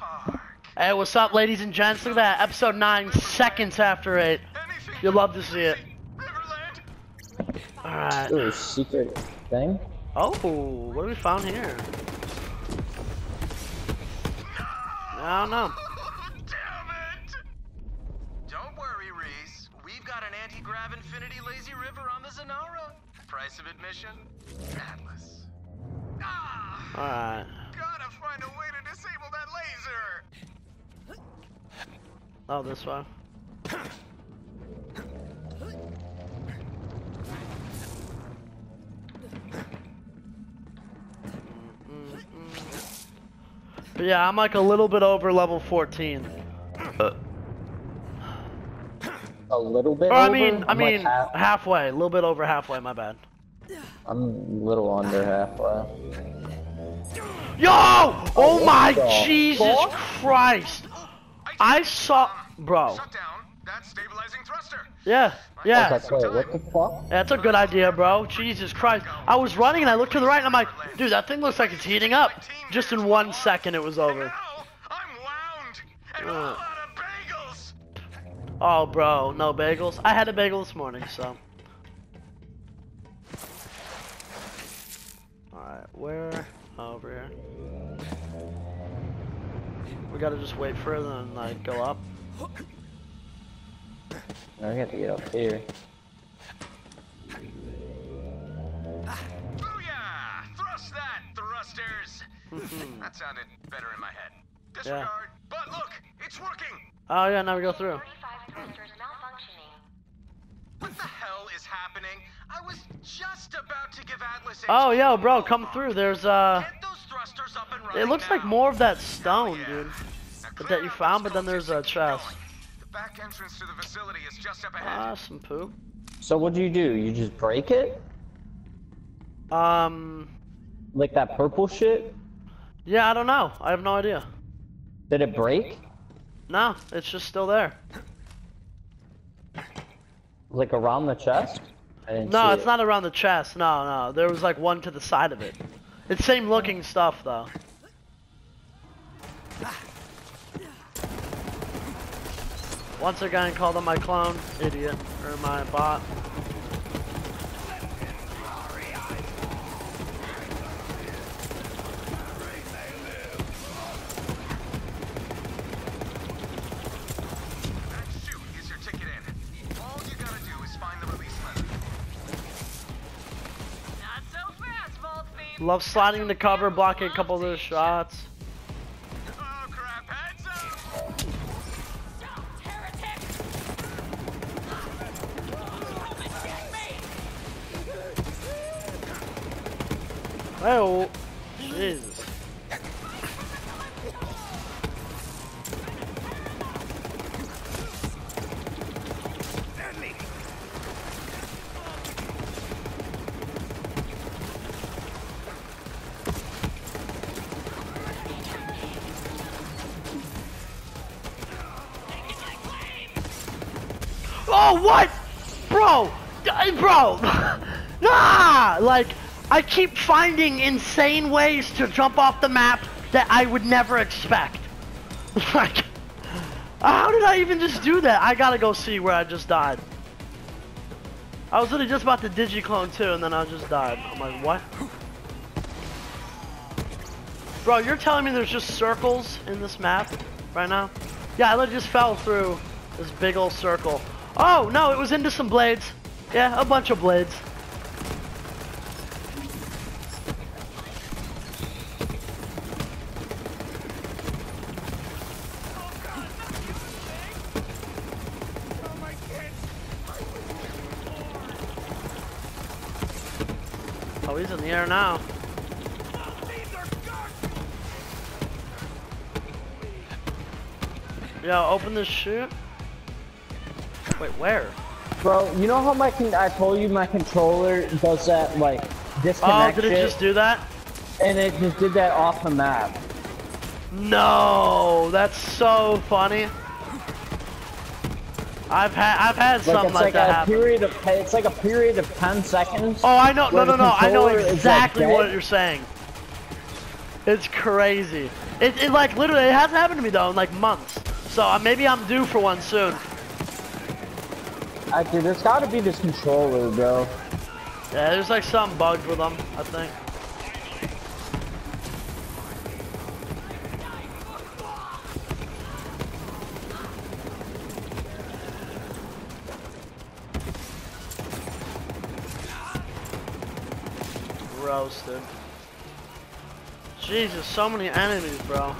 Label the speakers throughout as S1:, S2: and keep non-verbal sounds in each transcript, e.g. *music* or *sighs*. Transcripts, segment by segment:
S1: park.
S2: Hey, what's up, ladies and gents? Look at that. Episode 9, seconds after 8.
S1: Anything.
S2: You'll love to see it. Alright.
S3: Ooh, secret thing?
S2: Oh, what have we found here? I don't know.
S1: Damn it! Don't worry, Rhys. We've got an anti-grav infinity lazy river on the Zanara. Price of admission? Atlas. Ah!
S2: Alright.
S1: Gotta find a way to disable that laser!
S2: Oh, this one. But yeah, I'm like a little bit over level 14.
S3: A little bit
S2: Or I mean, I
S3: I'm like
S2: mean
S3: half-
S2: halfway, a little bit over halfway. My bad.
S3: I'm a little under halfway.
S2: Yo! Oh my
S3: the
S2: Jesus
S3: fuck?
S2: Christ! I saw, bro.
S1: Shut down that stabilizing thruster.
S2: Yeah, yeah.
S3: Okay, wait, what the fuck?
S2: That's a good idea, bro. Jesus Christ. I was running and I looked to the right and I'm like, dude, that thing looks like it's heating up. Just in one second it was over.
S1: Now I'm wound and all
S2: Uh.
S1: out of bagels.
S2: Oh, bro, no bagels. I had a bagel this morning, so. Alright, where? Oh, over here. We gotta just wait further and like go up.
S3: I have to get up here.
S1: Booyah! Thrust that, thrusters. Mm-hmm. that sounded better in my head. Disregard. But look, it's working.
S2: Oh yeah, now we go through.
S4: 35 thrusters malfunctioning.
S1: What the hell is happening? I was just about to give Atlas.
S2: Oh,
S1: HQ
S2: yo, bro, come through. There's uh,
S1: Get those thrusters up and
S2: it looks like more of that stone,
S1: Yeah.
S2: dude.
S1: Now
S2: That you found, but then there's a
S1: cultists and keep
S2: chest.
S1: going. The back entrance to the facility is just up ahead.
S2: Ah, some poop.
S3: So what do you do? You just break it?
S2: Um,
S3: Like that purple shit?
S2: yeah, I don't know. I have no idea.
S3: Did it break?
S2: No, it's just still there.
S3: Like around the chest?
S2: No, it's
S3: it.
S2: not around the chest. No, no. There was like one to the side of it. It's same looking stuff though. Once again, called him my clone, idiot, or my bot. Love sliding the cover, blocking a couple of those shots. I keep finding insane ways to jump off the map that I would never expect. *laughs* like, how did I even just do that? I gotta go see where I just died. I was literally just about to digiclone too, and then I just died. I'm like, what? Bro, you're telling me there's just circles in this map right now? Yeah, I literally just fell through this big old circle. Oh, no, it was into some blades. Yeah, a bunch of blades. Oh, he's in the now. Yo, open this chute. Wait, where?
S3: Bro, you know how my I told you my controller does that like disconnect
S2: Oh,
S3: disconnect
S2: did it
S3: shit?
S2: just do that?
S3: and it just did that off the map.
S2: No, that's so funny. I've had I've had
S3: Like
S2: something like,
S3: like,
S2: that
S3: a
S2: happen.
S3: period of it's like a period of 10 seconds.
S2: Oh, I know. No, no, no. I know
S3: is, like,
S2: exactly what you're saying. It's crazy. It, it like literally it hasn't happened to me though in like months. So uh, maybe I'm due for one soon.
S3: I, dude, there's gotta be this controller, bro.
S2: Yeah, there's like some bugs with them, I think. Roasted. Jesus, so many enemies, bro.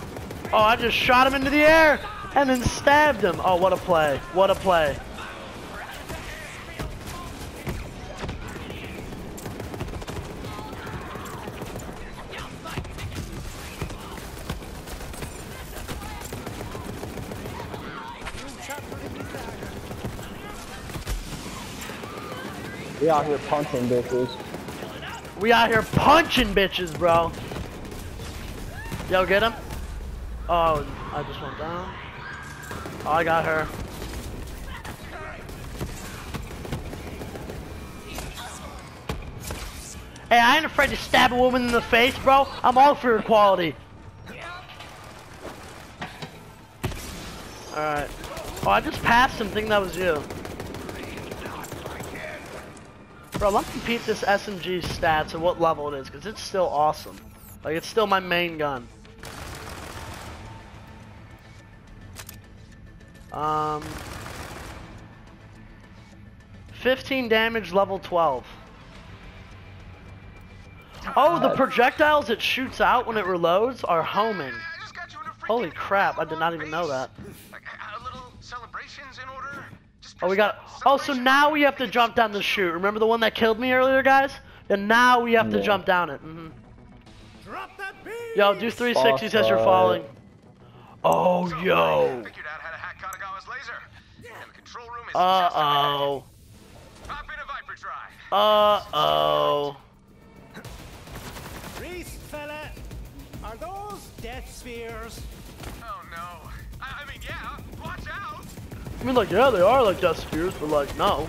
S2: Oh, I just shot him into the air and then stabbed him. Oh, what a play. What a play.
S3: We out here punching bitches.
S2: We out here punching bitches, bro. Yo, get him. Oh, I just went down. Oh, I got her. Hey, I ain't afraid to stab a woman in the face, bro. I'm all for equality. Alright. Oh, I just passed him that was you. Bro, let me peep this SMG stats and what level it is, because it's still awesome. Like, it's still my main gun. Um... 15 damage, level 12. Oh, the projectiles it shoots out when it reloads are homing.
S1: I just got you in a freaking
S2: Holy crap, I did not even know that. Oh, we got. Oh, so now we have to jump down the chute. Remember the one that killed me earlier, guys? And now we have to jump down it. Mm -hmm. Yo, do 360s as you're falling. Oh,
S1: So,
S2: yo.
S1: Figured out how to hack Katagawa's laser. And the control room is
S2: Uh
S1: just ahead.
S2: oh.
S1: Pop in a Viper drive.
S2: Uh oh.
S5: Rhys, fella, are those death spheres?
S1: I mean,
S2: like, yeah, they are like death spheres, but like, no.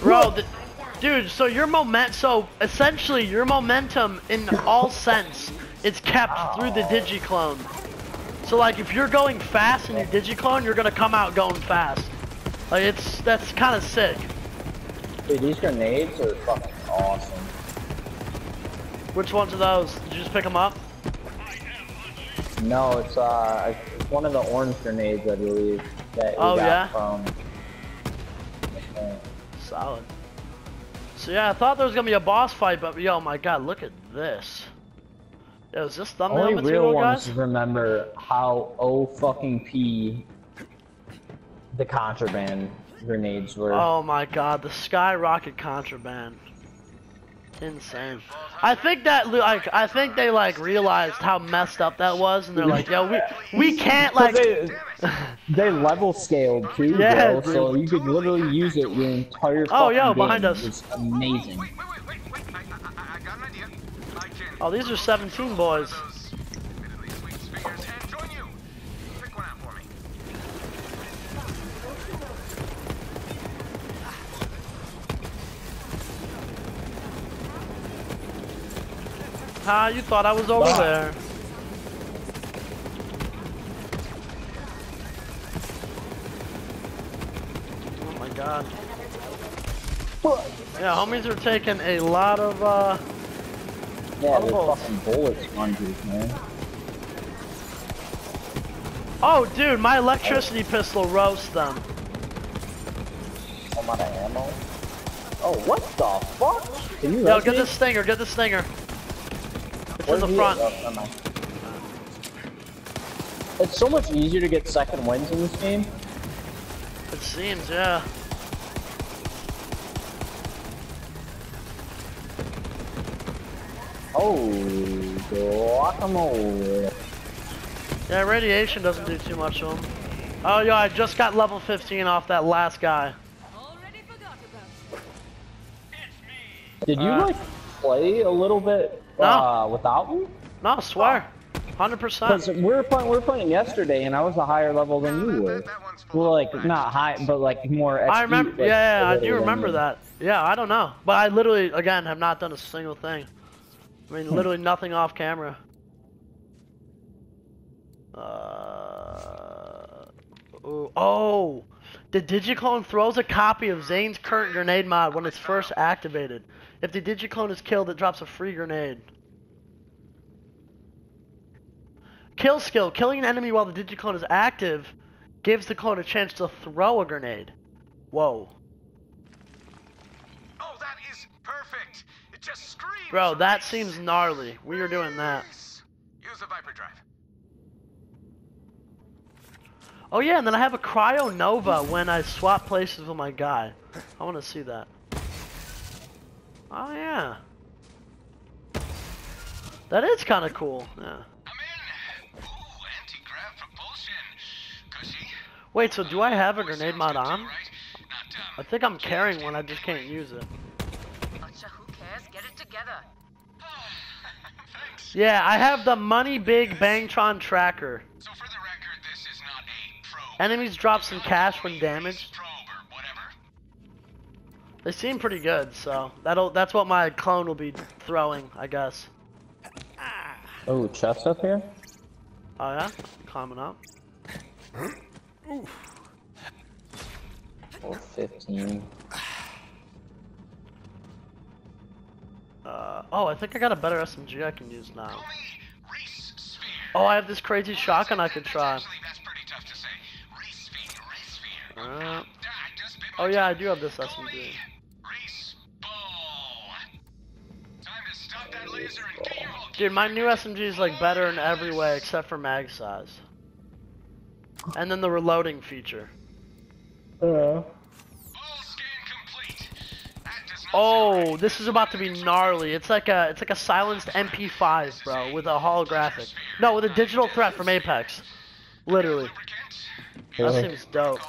S2: Bro, the, dude, so your moment, so essentially your momentum in all sense is kept through the digiclone. So like, if you're going fast in your digiclone, you're gonna come out going fast. Like, it's that's kind of sick.
S3: Dude, these grenades are fucking awesome.
S2: Which ones are those? Did you just pick them up?
S3: No, it's uh, it's one of the orange grenades, I believe, that we
S2: Oh,
S3: got
S2: yeah?
S3: from.
S2: Solid. So yeah, I thought there was gonna be a boss fight, but yo, my god, look at this. Yo, is this thumbnail
S3: Only
S2: material,
S3: real ones
S2: guys?
S3: remember how oh fucking P the contraband grenades were.
S2: Oh my god, the skyrocket contraband. Insane. I think that like I think they like realized how messed up that was, and they're like, yo, we we can't *laughs* like.
S3: they, they level scaled too,
S2: Yeah,
S3: bro. So you could literally use it your entire.
S2: Oh, yo, behind
S3: game.
S2: us.
S3: It's amazing.
S2: Oh, these are 17 boys. Ah, you thought I was over
S3: Ah.
S2: there. Oh my god. Yeah, homies are taking a lot of, uh...
S3: Yeah, they're
S2: Bullets.
S3: fucking bullet sponges, man.
S2: Oh, dude, my electricity pistol roasts them.
S3: I'm out of ammo. Oh, what the fuck? Can you
S2: Yo,
S3: res
S2: get
S3: me?
S2: the stinger, get the stinger. It's
S3: Where's
S2: in the front.
S3: Oh. It's so much easier to get second wins in this game.
S2: It seems, yeah.
S3: Oh, guacamole.
S2: Yeah, radiation doesn't do too much to them. Oh, yo, I just got level 15 off that last guy.
S4: Already forgot about
S3: Did you
S2: Uh,
S3: like play a little bit
S2: No.
S3: uh, without me?
S2: No, I swear. Hundred percent.
S3: we were playing, we were playing yesterday, and I was a higher level than you were.
S1: That one's full
S3: Well, like not high, but like more.
S2: I remember.
S3: like,
S2: yeah, yeah, I do remember that. Yeah, I don't know, but I literally, again, have not done a single thing. I mean, literally nothing off camera. Uh, ooh, oh, the Digiclone throws a copy of Zane's current grenade mod when it's first activated. If the Digiclone is killed, it drops a free grenade. Kill skill. Killing an enemy while the Digiclone is active gives the clone a chance to throw a grenade. Whoa.
S1: Oh, that is perfect. It just screams.
S2: Bro, that seems gnarly. We are doing that.
S1: Use the Viper Drive.
S2: Oh yeah, and then I have a Cryo Nova when I swap places with my guy. I want to see that. Oh yeah. That is kind of cool. Yeah.
S1: Ooh, anti-grav propulsion. Cushy.
S2: Wait, so do I have a grenade mod on?
S1: right?
S2: I
S1: um,
S2: think I'm carrying one. I just can't use it.
S4: Gotcha, who cares? Get it together. *sighs*
S1: Thanks.
S2: Yeah, I have the Money Big Bangtron tracker.
S1: So for the record, this is not a probe.
S2: Enemies drop some cash when damaged.
S1: Probe or whatever.
S2: They seem pretty good, so that'll that's what my clone will be throwing, I guess.
S3: Oh, chest up here.
S2: Oh yeah, climbing up.
S3: Oh, 15.
S2: Uh, oh, I think I got a better SMG I can use now.
S1: Call me Reese Sphere.
S2: Oh, I have this crazy shotgun I could try. Uh,
S1: I just bit my
S2: oh yeah, I do have this SMG.
S1: Time to stop that laser and get your
S2: Dude, my new SMG is like better in every way except for mag size. And then the reloading feature.
S3: Uh,
S1: Ball scan complete. That does not sound
S2: Oh, this is about to be gnarly. It's like a it's like a silenced MP5, bro, with a holographic. No, with a digital threat from Apex. Literally. That seems dope.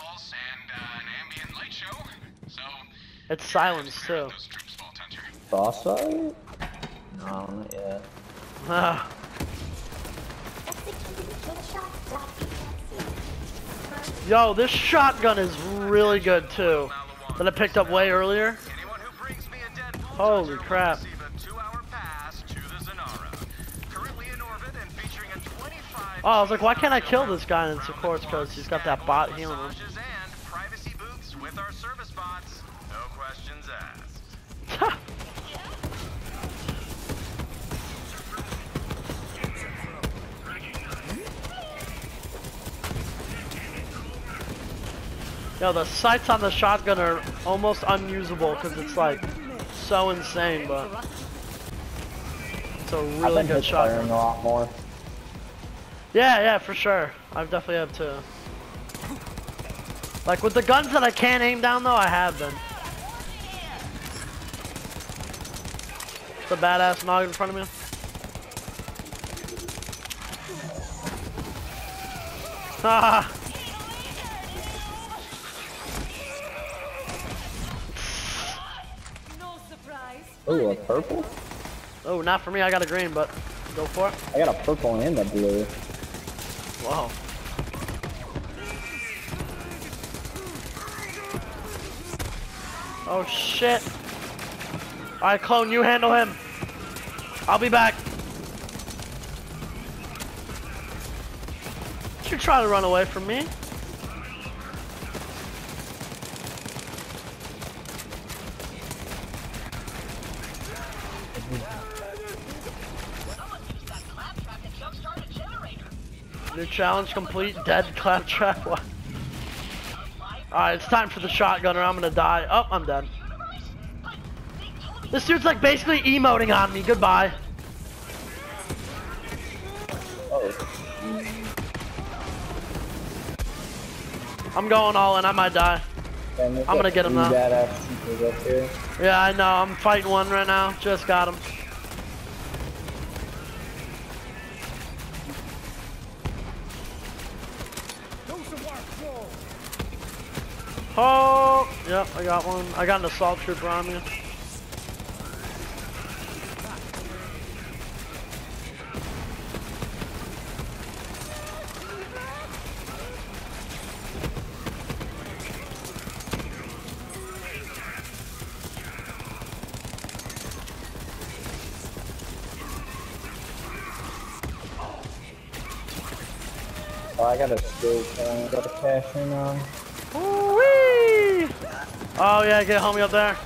S2: It's silenced too.
S1: those troops, Vault Hunter.
S3: frostbite? No, not yet.
S2: Ah. Yo, this shotgun is really good too. That I picked up way earlier.
S1: Anyone who brings me a dead Vault
S2: Holy crap.
S1: receive a two-hour pass to the Zanara. Currently in orbit and featuring a 25
S2: Oh, I was like, why can't I kill this guy? And it's of course because he's got that bot healing him. Yo, the sights on the shotgun are almost unusable because it's like so insane, but it's a really good shotgun.
S3: a lot more.
S2: Yeah, yeah, for sure. I've definitely have too. Like with the guns that I can't aim down though, I have been. The badass nog in front of me. *laughs* Ah.
S3: Oh, a purple?
S2: Oh, not for me. I got a green, but go for it.
S3: I got a purple and a blue.
S2: Wow. Oh shit. Alright, clone, you handle him. I'll be back. Don't you try to run away from me. New challenge complete, dead claptrap. What? Alright, it's time for the shotgun or I'm gonna die. Oh, I'm dead. This dude's like basically emoting on me. Goodbye.
S3: Oh,
S2: I'm going all in. I might die. I'm gonna get him now.
S3: Badass sneakers up here.
S2: Yeah, I know. I'm fighting one right now. Just got him. Oh! Yep, I got one. I got an assault troop on me.
S3: Oh, I got a skill, uh, got a cash in um. on.
S2: Ooh. Oh yeah, get a homie up there.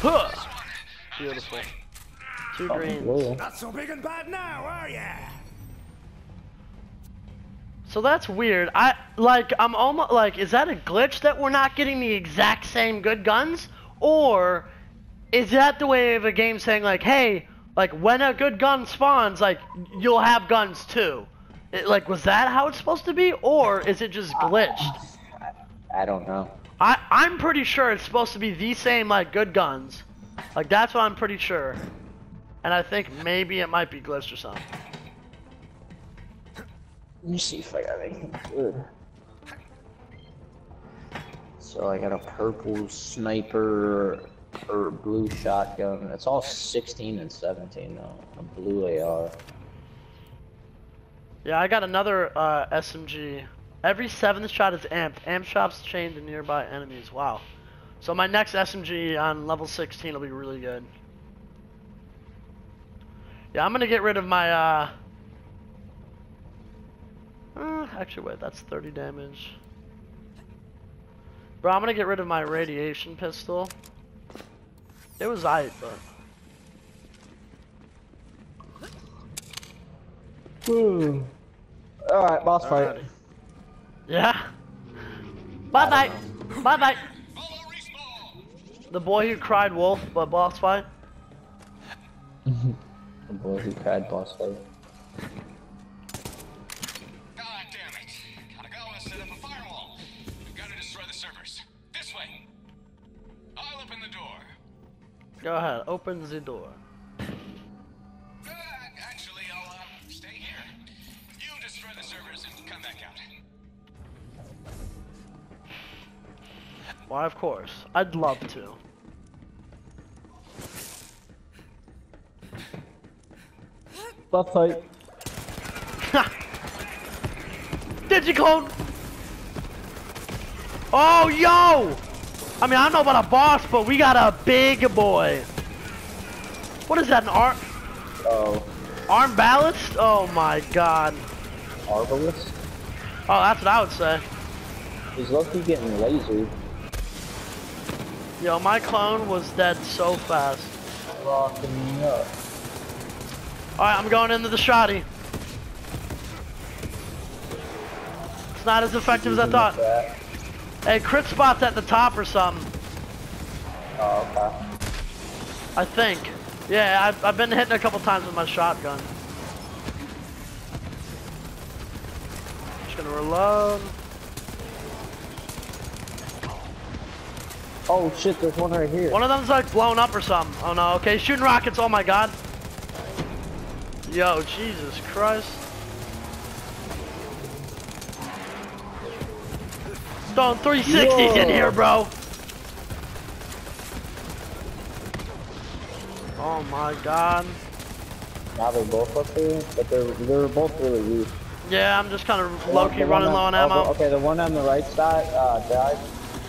S2: Huh. Beautiful. Two oh, greens.
S3: Whoa.
S5: Not so big and bad now, are ya?
S2: So that's weird. I like I'm almost like is that a glitch that we're not getting the exact same good guns or is that the way of a game saying like hey like when a good gun spawns like you'll have guns too. It, like was that how it's supposed to be or is it just glitched?
S3: I don't know.
S2: I I'm pretty sure it's supposed to be the same like good guns. Like that's what I'm pretty sure. And I think maybe it might be glitched or something.
S3: Let me see if I got anything good. So I got a purple sniper or blue shotgun. It's all 16 and 17 though. A blue AR.
S2: Yeah, I got another uh, SMG. Every seventh shot is amped. Amp shots chained to nearby enemies. Wow. So my next SMG on level 16 will be really good. Yeah, I'm gonna get rid of my. Uh... Uh, actually, wait, that's 30 damage. Bro, I'm gonna get rid of my radiation pistol. It was aight, but. Hmm.
S3: Alright, boss fight.
S2: Alrighty. Yeah. Bye bye. Bye bye. The boy who cried wolf, but boss fight. *laughs*
S3: The boy who cried boss fight.
S2: Go ahead, open the door.
S6: Uh, actually, I'll uh, stay here. You destroy the servers and come back out.
S2: Why, of course. I'd love to.
S3: Boss fight. *laughs*
S2: Digiclone! Oh, yo! I mean, I don't know about a boss, but we got a big boy. What is that, an arm,
S3: Oh,
S2: arm ballast? Oh my god.
S3: Arbalist?
S2: Oh, that's what I would say.
S3: He's lucky getting lasered.
S2: Yo, my clone was dead so fast.
S3: Rocking me up.
S2: Alright, I'm going into the shoddy. It's not as effective as I thought. Hey, crit spot's at the top or something.
S3: Oh, okay.
S2: I think. Yeah, I've, I've been hitting a couple times with my shotgun. Just gonna reload.
S3: Oh shit, there's one right here.
S2: One of them's like blown up or something. Oh no, okay, shooting rockets, oh my god. Yo, Jesus Christ. Throwing 360s in here, bro. Oh my god.
S3: Now they're both up there, but they're they're both really weak.
S2: Yeah, I'm just kind of low-key
S3: the one
S2: running low on
S3: oh,
S2: ammo.
S3: Okay, the one on the right side uh, died.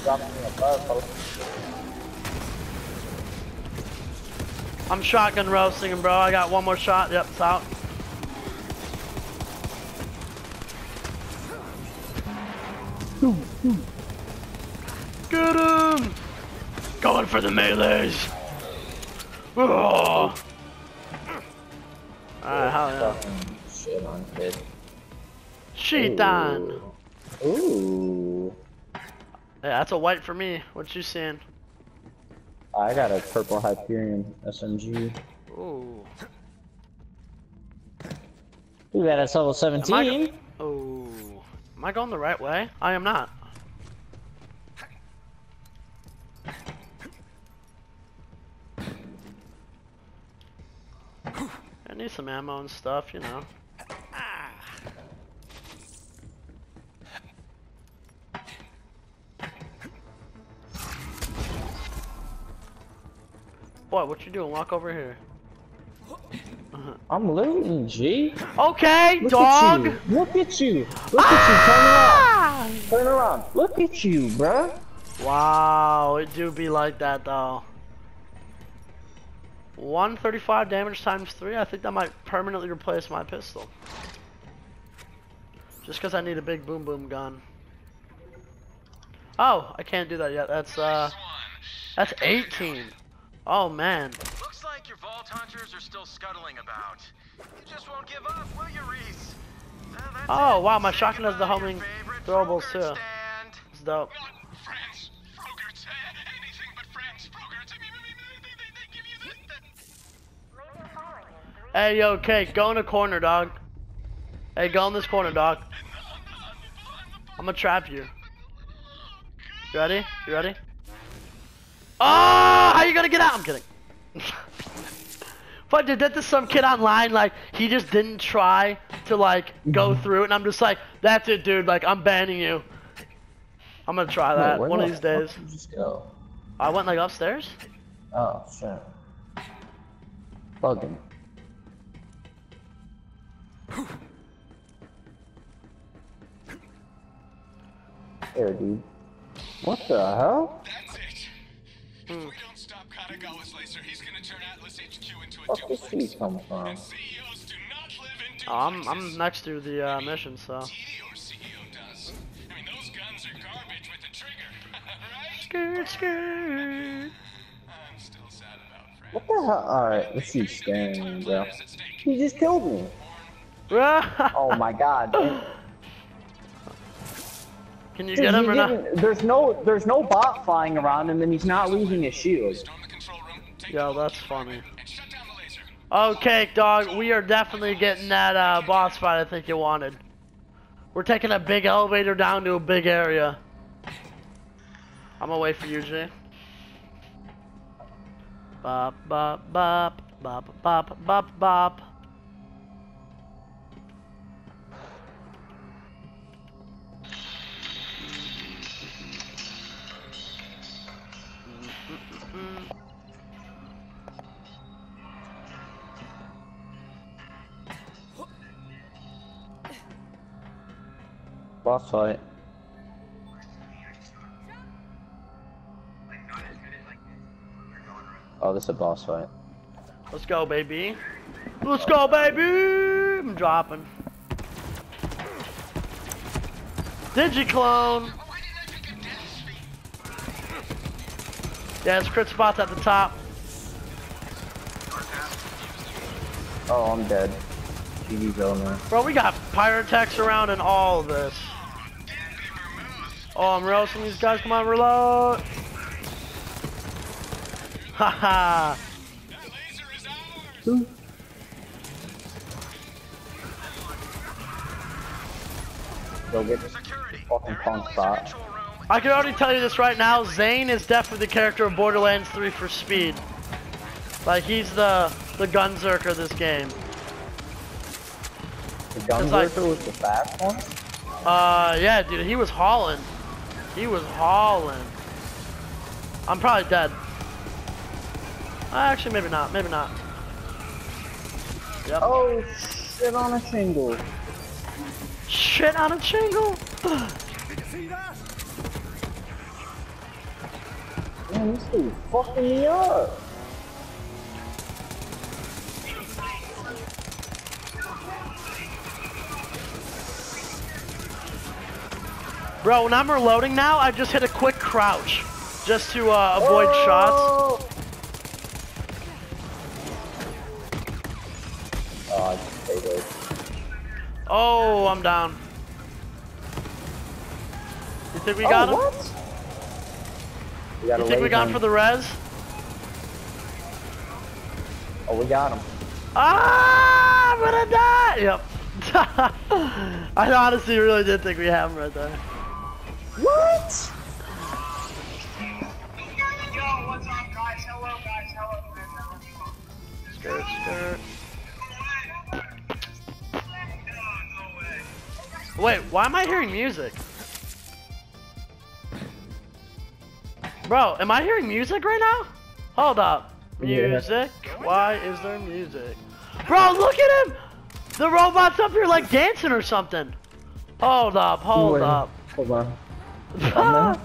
S3: Dropped me a fire.
S2: I'm shotgun roasting him, bro. I got one more shot. Yep, it's out. Going the melees. Oh. Alright, hell yeah.
S3: Shit on kid.
S2: Sheet on.
S3: Ooh.
S2: Yeah, that's a white for me. What you seeing?
S3: I got a purple Hyperion SMG.
S2: Ooh.
S3: Ooh, that's level 17.
S2: Oh. Am I going the right way? I am not. Need some ammo and stuff, you know. Boy, what you doing? Walk over here.
S3: I'm looting, G.
S2: Okay,
S3: Look
S2: dog.
S3: at. Look at you. Look at
S2: Ah!
S3: you. Turn around. Turn around. Look at you, bruh.
S2: Wow, it do be like that though. 135 damage times 3, I think that might permanently replace my pistol. Just because I need a big boom boom gun. Oh, I can't do that yet. That's, uh, that's 18. Oh, man.
S1: Looks like your Vault Hunters are still scuttling about. You just won't give up, will you, Rhys? That's
S2: Oh, wow, my shotgun has the homing throwables, too. It's dope. Hey, yo, Cake, go in the corner, dog. Hey, go in this corner, dog. I'm gonna trap you. You ready? You ready? Oh, how you gonna get out? I'm kidding. *laughs* but did that to some kid online, like, he just didn't try to, like, go mm-hmm. through it, and I'm just like, that's it, dude, like, I'm banning you. I'm gonna try that
S3: Wait,
S2: one of these days.
S3: just go?
S2: I went, like, upstairs?
S3: Oh, shit. Bugging. There, dude. What the hell?
S6: That's it. If we don't stop Katagawa's laser, he's gonna turn Atlas HQ into a
S3: Fuck this
S6: duplex.
S3: tree come from?
S6: And CEOs do not live in
S2: Oh, I'm. I'm next to the, uh, mission, so.
S6: TD or CEO does. I mean, those guns are garbage with the trigger, *laughs* right?
S2: Skirt, skirt.
S6: I'm still sad about friends.
S3: What the hell? Alright, let's see scaring, bro.
S6: Is at.
S3: He just killed me. Oh my god. *laughs*
S2: Can you
S3: Dude,
S2: get him or not?
S3: There's no, there's no bot flying around him, and he's not losing his shield.
S6: Storm the control room, take
S2: Yo, that's funny.
S6: and shut down the laser.
S2: Okay, dog, we are definitely getting that uh, boss fight I think you wanted. We're taking a big elevator down to a big area. I'm gonna wait for you, G. Bop, bop, bop, bop, bop, bop, bop.
S3: Boss fight. Oh, this is a boss fight.
S2: Let's go, baby. Let's go, baby! I'm dropping. Digiclone!
S6: Why did I pick a death speed?
S2: Yeah, it's crit spots at the top.
S3: Oh, I'm dead. GG's over.
S2: Bro, we got pyrotechs around and all this. Oh, I'm rousing these guys. Come on, reload. Haha.
S6: That laser is ours!
S3: Go get
S1: Security.
S3: fucking punk spot.
S2: I can already tell you this right now. Zane is definitely the character of Borderlands 3 for speed. Like, he's the the gunzerker of this game.
S3: The gun
S2: It's like-
S3: was the fast one?
S2: Uh, yeah, dude, he was hauling. He was hauling. I'm probably dead. Uh, Actually, maybe not. Maybe not. Yep.
S3: Oh, shit on a shingle.
S2: Shit on a shingle.
S5: See that?
S3: Man, this dude fucking me up.
S2: Bro, when I'm reloading now, I just hit a quick crouch. Just to uh, avoid shots.
S3: Oh, Oh, I just paid it.
S2: Oh, I'm down. You think we got
S3: oh,
S2: him?
S3: what? We got
S2: You think we got him for the res?
S3: Oh, we got him.
S2: Ah, I'm gonna die! Yep. *laughs* I honestly really did think we had him right there.
S3: What?
S7: Yo, what's up, guys? Hello, guys. Hello, guys.
S2: Skirt, skirt. Wait, why am I hearing music? Bro, am I hearing music right now? Hold up.
S3: Yeah.
S2: Music? Why is there music? Bro, look at him! The robot's up here like dancing or something. Hold up, hold
S3: Wait,
S2: up.
S3: Hold on. Minute. Ah!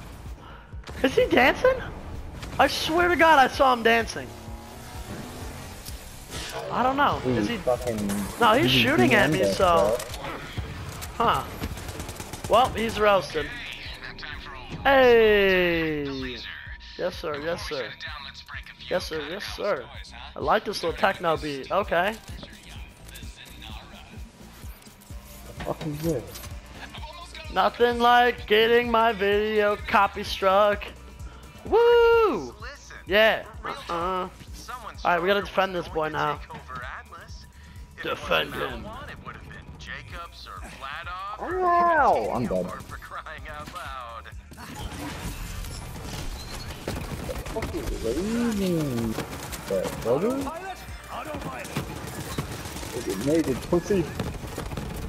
S2: is he dancing? I swear to God I saw him dancing. I don't know. Is he?
S3: fucking.
S2: No, he's shooting at me, so- Huh. Well, he's roasted.
S6: Time for old
S2: Hey. Yes, sir. Yes, sir.
S6: Shut it down, let's break a few
S2: Yes, sir. Yes, sir. I like this little techno beat. Okay.
S3: What is this?
S2: Nothing like getting my video copy struck. Woo! Yeah. Uh-uh. Alright, we gotta defend this boy now.
S1: take over Atlas. If it
S2: Defend him.
S1: Maliwan, it would have been Jakobs or Vladof or
S3: I'm
S1: Titanium
S3: dead.
S1: Bar for crying out loud.
S3: What is raging? That brother? Naked pussy.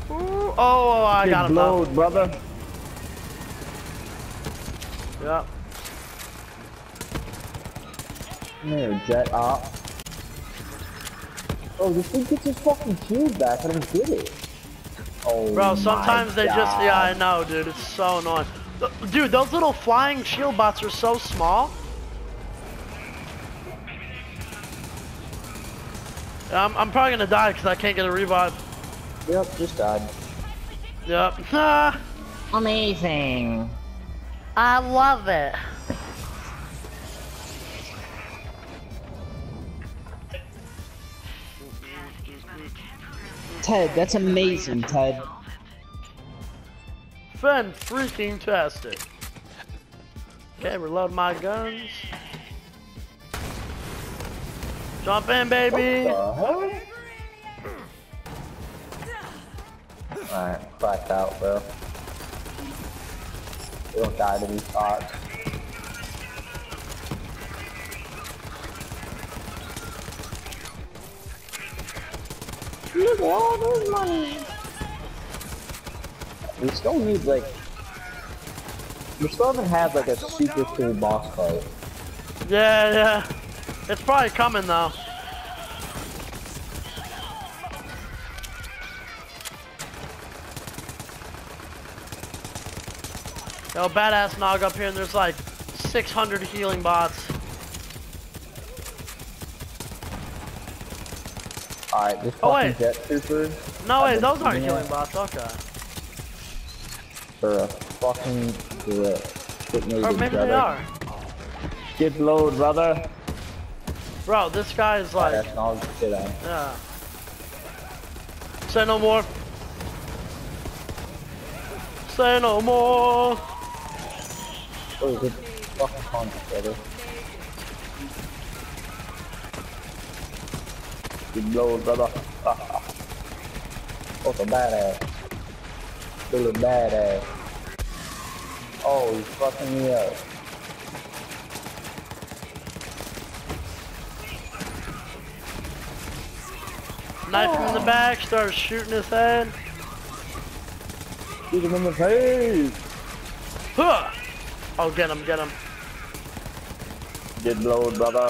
S2: Ooh, oh, oh, I
S3: Get
S2: got him
S3: blowed, brother.
S2: Yep.
S3: Here, jet op. Oh, this thing gets his fucking shield back. I don't get it. Oh,
S2: Bro, sometimes they just, yeah, I know, dude. It's so annoying. Dude, those little flying shield bots are so small. I'm, I'm probably gonna die because I can't get a revive.
S3: Yep, just died.
S2: Yep. Ah,
S3: Amazing.
S2: I love it.
S3: Ted, that's amazing, Ted.
S2: Fan freaking tastic. Okay, reload my guns. Jump in, baby.
S3: Alright, cracked out, bro. We don't die to these spots. Look at all this money. We still need like. We still haven't had like a super cool boss fight.
S2: Yeah, yeah. It's probably coming though. Yo, badass nog up here, and there's like 600 healing bots.
S3: Alright, this
S2: Oh,
S3: fucking
S2: wait.
S3: jet trooper
S2: No, wait, those aren't healing bots. Okay.
S3: for a fucking grip.
S2: Or maybe they
S3: brother.
S2: are.
S3: Get blowed, brother.
S2: Bro, this guy is like,
S3: That's all shit on.
S2: yeah. Say no more. Say no more.
S3: Oh, good fucking punch, brother. Get blowed, brother. Fucking badass. Feeling badass. Oh, he's fucking me up.
S2: Knife him in the back, starts shooting his head.
S3: Shoot him in the face.
S2: Huh! Oh, get him, get him.
S3: Get blowed, brother.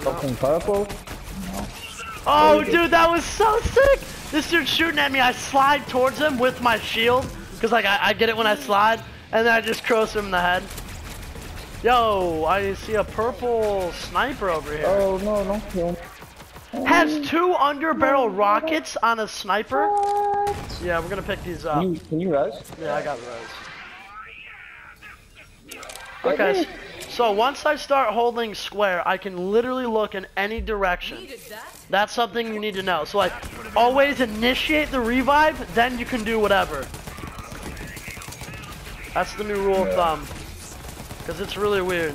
S3: Fucking purple?
S2: Oh,
S3: Very good.
S2: dude, that was so sick! This dude's shooting at me. I slide towards him with my shield, because like I, I get it when I slide, and then I just cross him in the head. Yo, I see a purple sniper over here.
S3: Oh, no, don't kill me.
S2: Has two underbarrel rockets on a sniper. What? Yeah, we're gonna pick these up.
S3: Can you, can you res?
S2: Yeah, I got res. Oh, okay, so once I start holding square, I can literally look in any direction. That's something you need to know. So like, always initiate the revive, then you can do whatever. That's the new rule of thumb. Because it's really weird.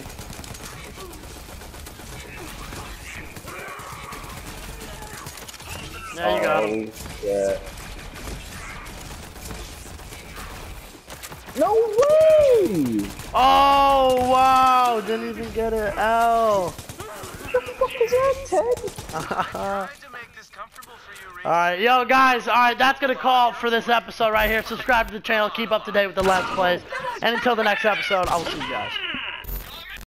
S2: There you go.
S3: Oh, No way!
S2: Oh, wow! Didn't even get an L.
S3: What is that, Ted? *laughs*
S1: Tried to make this comfortable for you, Rhys.
S2: Alright, yo guys, alright, that's gonna call for this episode right here. Subscribe to the channel, keep up to date with the Let's Plays. And until the next episode, I will see you guys.